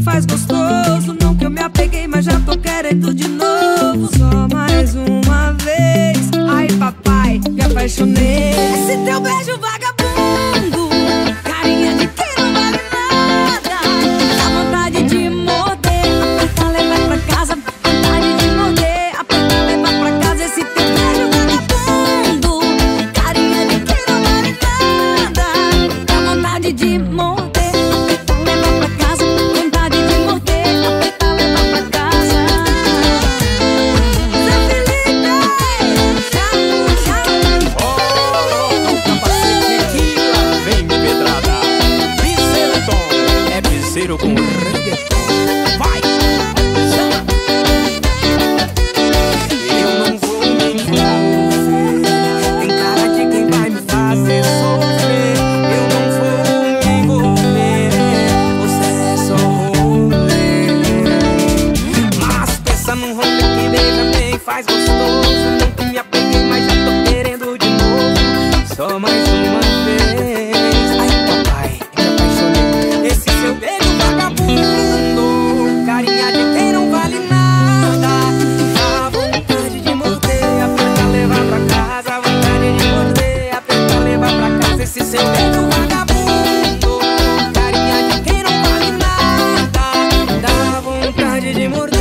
faz gostoso. Não que eu me apeguei, mas já tô querendo de novo. Só mais piseiro com reggaeton. Vai! Eu não vou me envolver. Tem cara de quem vai me fazer sofrer. Eu não vou me envolver. Você é só rolê. Mas pensa num rolê que beija bem, faz gostoso. Esse seu beijo vagabundo. Carinha de quem não vale nada. Dá vontade de morder.